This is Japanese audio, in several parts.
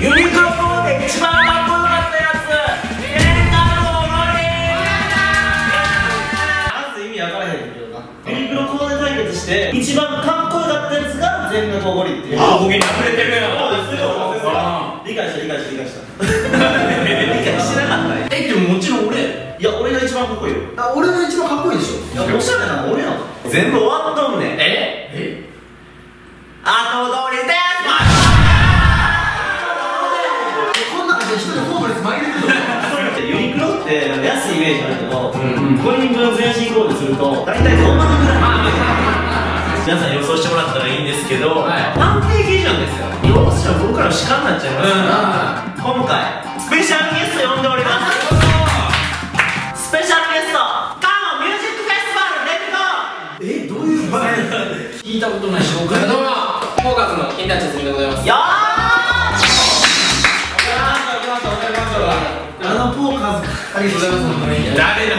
ユニクロので一番かっこよかったやつ。天下のおのりまず意味わからへんけどな。ユニクロコーデ対決して一番かっこよかったやつが全額おごりっていう。あ、ボケに溢れてるやん。そうですよ。あ理解した理解した理解した。理解してなかったね え、でももちろん俺。いや俺が一番かっこいいよ。あ俺が一番かっこいいでしょ。いやおしゃれなの俺やん。全部終わっとんねん。え？え後通ージあるけど、5人分全身コーデすると大体5万ぐらい皆さん予想してもらったらいいんですけど、はい。安定基準ですよ。要するに僕らの主観になっちゃいます、今回スペシャルゲスト呼んでおります。スペシャルゲストカモミュージックフェスティバルレッド。えどういう場合聞いたことない紹介。どうも、フォーカスの金田千鶴でございます。よあありがとうございます 誰だ？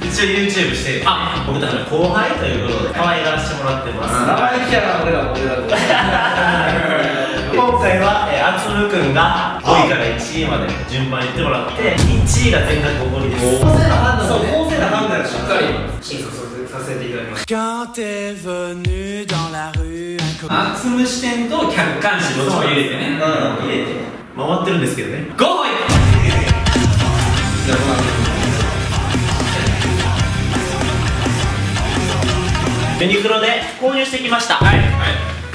ー一応 YouTube してあ僕たちの後輩ということで可愛がらせてもらってます、名前来たら俺らも俺らも今回は、えー、あつむくんが5位から1位まで順番に言ってもらって1位が全額おごりです。公正な判断そう公正な判断で。ししっかり。審査させていただきます。Copain. あつむ視点と客観視どっちも入れてね。うん。入れて。回ってるんですけどね。ゴーイユニクロで購入してきました。はい。はい。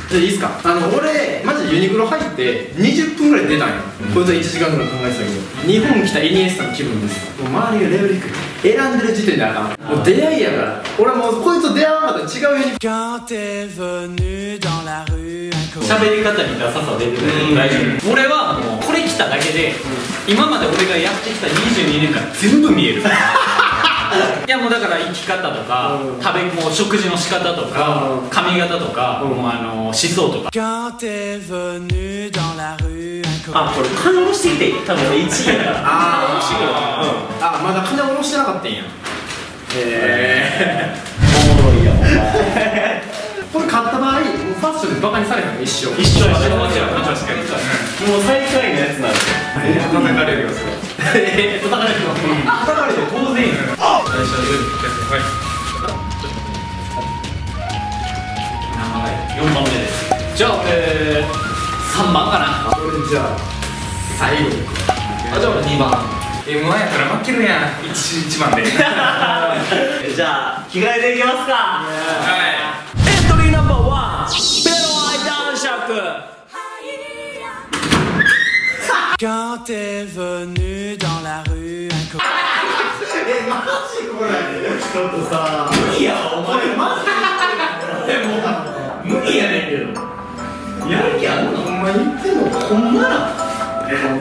じゃあいいっすか？あの俺マジでユニクロ入って20分ぐらい出たん。よ、こいつは1時間ぐらい考えてたけど。日本来たイニエスタの気分です。もう周りがレベル低い。選んでる時点であかん。もう出会いやから。俺はもうこいつと出会わなかったら違うユニ un copain. 喋り方にダサさ出てる大丈夫。俺はもうこれ来ただけで今まで俺がやってきた22年間全部見える。いやもうだから生き方とかうん。食べもう食事の仕方とかうん。髪型とかうん。もうあの思想とか。あ.これ金下ろしてきて多分俺1位やから。あー。金下ろしてくるあまだ金下ろしてなかったんや。へえおもろいやんお前これ買った場合もうファッションでバカにされへんの？一生。一緒や間違いない確かに。もう最下位のやつなんで。すよ叩かれるよそれ。え叩かれるの叩かれて当然や最初にはい4番目ですじゃあえー、3番かな俺じゃあ最後あじゃあ俺2番 M1 やったら負けるやん 1, 一番でじゃあ着替えていきますかはい Quand t'es venu dans la rue, un copain. えマジこれちょっとさいやお前マジでも無理やねんけどやる気あんのお前言ってんのほんまな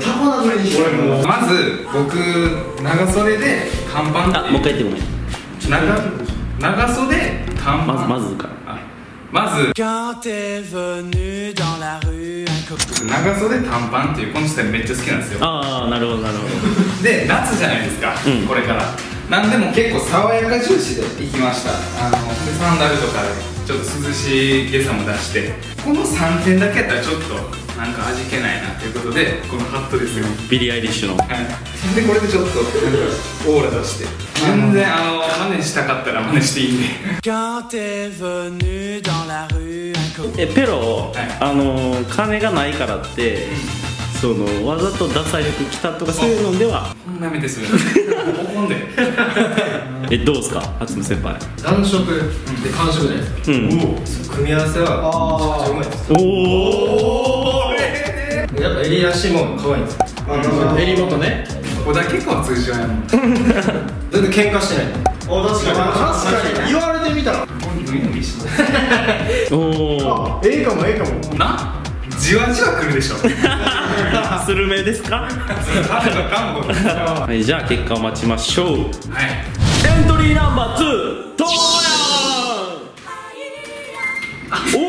タコ殴りにしまず僕長袖で短パンあもう一回言ってごめん長長袖短パンまずまずかあまず.長袖短パンっていうこのスタイルめっちゃ好きなんですよ。ああなるほどなるほど。で夏じゃないですか、うん。これから。なんでも結構爽やか重視で行きました。あのでサンダルとかでちょっと涼しげさも出して。この3点だけやったらちょっとなんか味気ないなっていうことでこのハットですよ、ビリー・アイリッシュの。はい、でこれでちょっとなんかオーラ出して。全然あ。の真似したかったら真似していいんで.えペロ、はい。あのー金がないからって、そのわざとダサい服着たとかそういうのでは？こんなめてする。怒んで。えどうですか？初先輩。男色。で完食じゃないですかうん組み合わせはめちゃくちゃうまいです。おおやっぱ襟足も可愛いんですよ。襟元ね。ここだけかは通常やもん。全然喧嘩してない。お確確かに言われてみたら。ここに伸び伸びしておおあええかもええかも。な？じわじわ来るでしょ。スルメですか？はいじゃあ結果を待ちましょう。はい。エントリーナンバー2トモヤン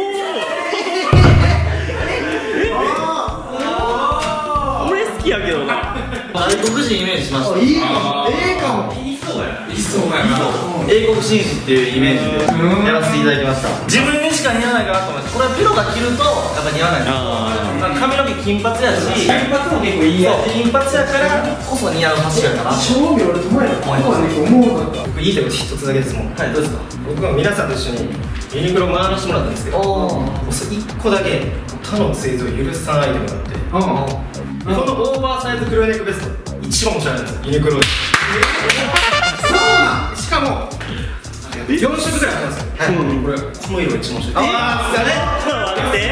人イメージしましあいいかも。ええかも。とかやいそうやな英国紳士っていうイメージでやらせていただきました。自分にしか似合わないかなと思ってこれはピロが着るとやっぱ似合わない。ん。ですまあ髪の毛金髪やし金髪も結構いいや金髪やからこそ似合うファッションやかな正味俺友達ここはね思うかった。僕言いたいこと一つだけですもんはい。どうですか？僕は皆さんと一緒にユニクロ回らせてもらったんですけどもうそれ一個だけ他の製造を許さないアイテムがあってこのオーバーサイズクローネックベスト一番おしゃれなんです。ユニクロ。でそうなん？しかも4色ぐらいあるんですよ。はい、これこの色が一番おしゃれああちょっと待って。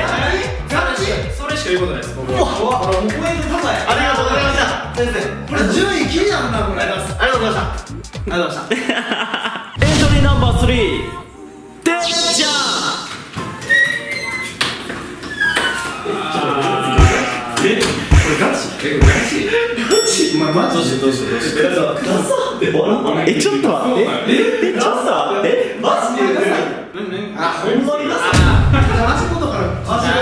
ガチ？それしか言うことないです僕は。これポイント高いありがとうございました。先生これ順位気になるなこれ。ありがとうございますありがとうございました。ありがとうございました。エントリーナンバー3てっちゃこれガチ？えガチ？お前マジでどうしてどうしてんえちょっと待って。えちょっと待って。マジで？あほんまにダサ足元から足あー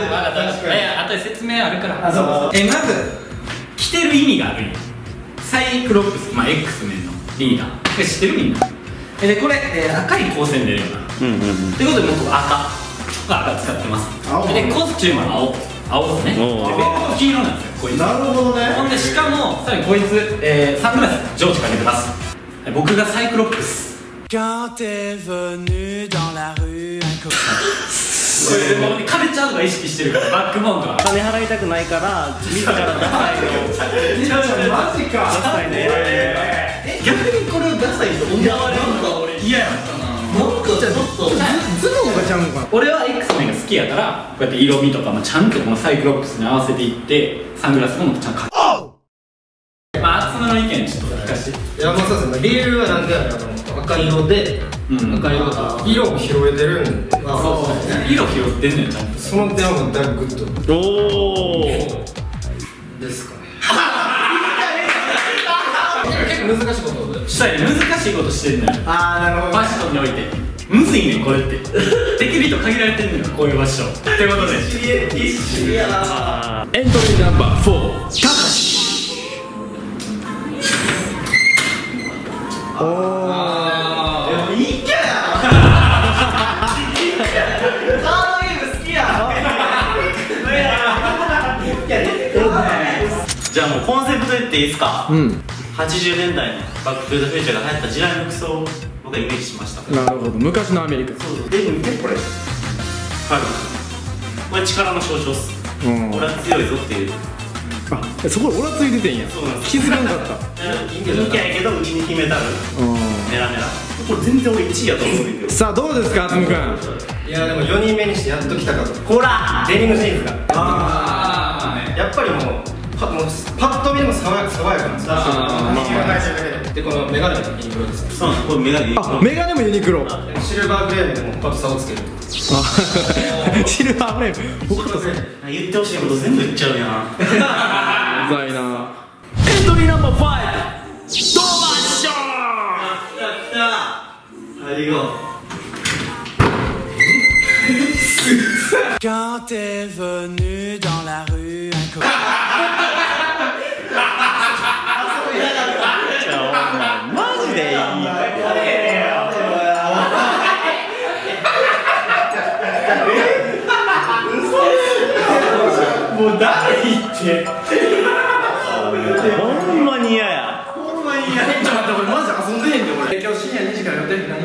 分かった分かったいや後で説明あるからあそうかえまず着てる意味があるんよサイクロプスまあ X メンのリーダーこれ知ってるみんなえでこれ、えー赤い光線出るようなうんうんうんということで僕赤赤使ってます青でコスチュームは青青ですねベルト黄色なんですよこいつ。なるほどね。ほんでしかもさらにこいつ、えーサングラス常時かけてます。はい僕がサイクロプス。Quand t'es venu dans la rue, un copain. これでもカルチャーとか意識してるから。バックボーンとか。金払いたくないから自らダサいのマジか。ダサいね。逆にこれをダサいと思われるのが俺。嫌やったなとズボンがちゃうのかな俺は X メンが好きやからこうやって色味とかもちゃんとこのサイクロプスに合わせていってサングラスもちゃんとかまあ厚めの意見ちょっと聞かせていやまあそうですね理由はなんでやろうと思った赤色で、うん赤色と色を拾えてるんで、まあ、そうそう色拾ってんのよちゃんとその点はもうだいぶグッドおおですかね結構難しいことをしたら難しいことしてんのよ。ああなるほファッションにおいて。むずいねんこれって。できる人限られてんのよこういうファッション。ってことで。いやなエントリーナンバー4たかしでもいいキャやカードゲーム好きやじゃあもうコンセプト言っていいですか？うん80年代のバック・トゥ・ザ・フューチャーが流行った時代の服装を僕はイメージしました。なるほど。昔のアメリカ。えでも見てこれ。はいこれ力の象徴っす。うん。俺は強いぞっていう。あそこオラついててんや。そうなんです。気づかなかった。陰キャやけどうちに秘めたるうん。メラメラ。これ全然俺1位やと思うんだけど。さあどうですかあつむくんいやでも4人目にしてやっと来たかと。ほら！デニムジーンズが。ああまあねやっぱりもうパもうパッと見でも爽やか爽やかなんですよ。ででこのメガネもユニクロです。そうこれメガネあメガネもユニクロ。あシルバーグレーでもパッと差をつける。シルバーフレーム言ってほしいこと全部言っちゃうやん。うざいな。エントリーナンバー5ドーバッショー。やったありがとう。Quand t'es venu dans la rue, un copain. マジでいいもう誰言って。ほんまに嫌や。ほんまにいや。ちょっと待って俺マジ遊んでへんで俺今日深夜2時から予定って何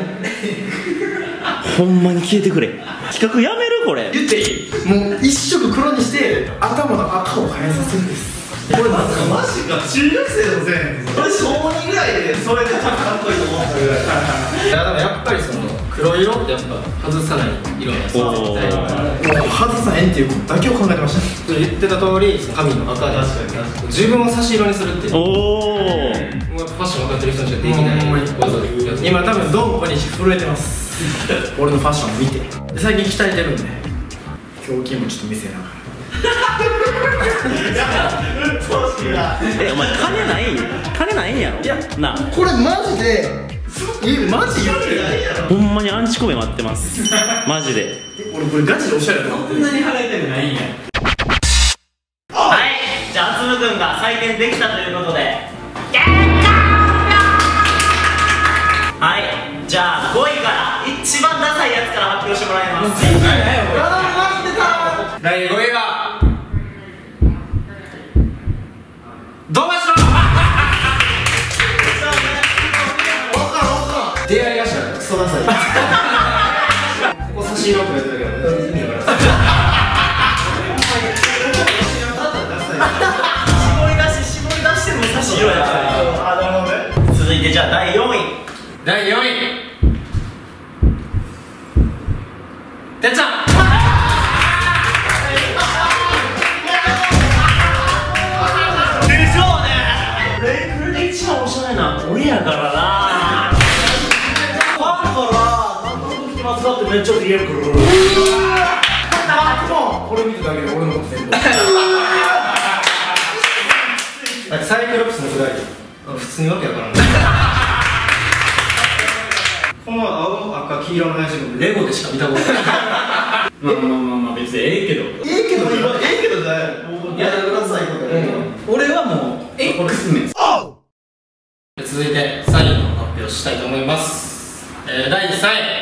ほんまに消えてくれ。企画やめるこれ。言っていい。もう一色黒にして頭の赤を生えさせるんですこれマジか中学生のせい俺小2ぐらいでそれでちょっとかっこいいと思ったぐらいいやでもやっぱりその黒色ってやっぱ外さない色なんですよおー絶対もう外さへんっていうことだけを考えてました言ってた通り髪の赤で自分を差し色にするっていうもおおうファッション分かってる人にしかできない今多分ドンコに震えてます俺のファッション見て最近鍛えてるんで胸筋もちょっと見せながらえお前金ない金ないんやろ？いやなこれマジでえマジ言ってない。やろほんまにアンチコメ待ってます。マジで。俺これガチでおしゃれだなこんなに払いたくないんや。はいじゃあつむくんが採点できたということで。はいじゃあ5位から一番ダサいやつから発表してもらいます。出会い頭クソダサい。ここ差し色って言われたけど意味わから絞り出し絞り出しても差し色やあなるほどね続いてじゃあ第4位。第4位てっちゃんでしょうねレイクルで一番おしゃれな俺やからますかってめっちゃ DM 来るこれ見ただけで俺のこと全部サイクロプスのくだり普通にわけわからんこの青赤黄色の林もレゴでしか見たことない。まあまあまあまあ別にええけど。ええけど今ええけどじゃないもうやくださいこと俺はもう X 面続いて3位の発表したいと思います、えー、第3位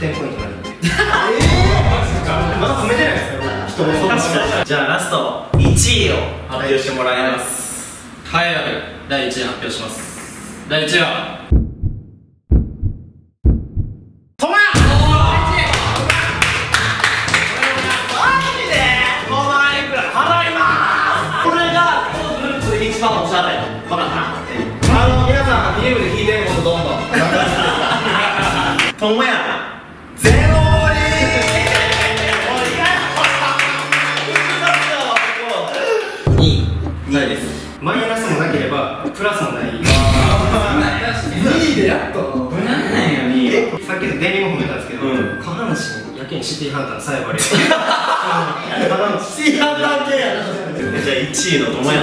点ポイントないんで。ええまだ褒めてないですよ。人の確かに。じゃあラスト。1位を発表してもらいます。栄えある第1位発表します。第1位は褒めたん、下半身やけにシティハンターのさえばれシティハンター系やなじゃあ1位のともや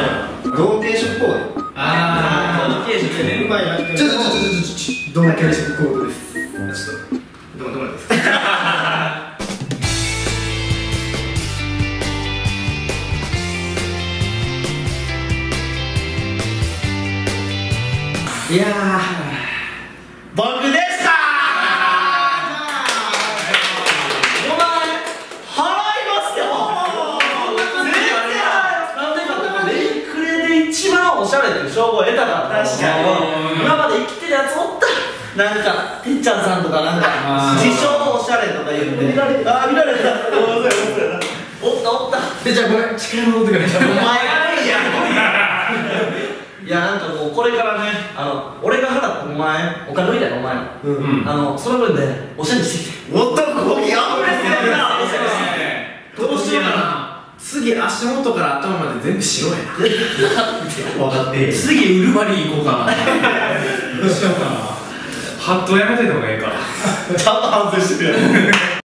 同系色コードあケージでうまいなってちょちょちょちょちょ同系色コードですちょっとどうどうなんですか？いや僕で称号を得たから確かに今まで生きてるやつおった。なんかてっちゃんさんとかなんか自称おしゃれとか言って。見られた。あー見られた。おったおった。ーでじゃあこれ力戻ってくれお前がいいやいやなんかもうこれからねあの俺が払ったお前お金みたいなお前。のうん。あのその分でおしゃれしてきて。男気あふれてるなおしゃれして。どうしようかな次足元から頭まで全部白やな。分かって次ウルバリン行こうかな。ハットやめてた方がいいかちゃんと反省してるやん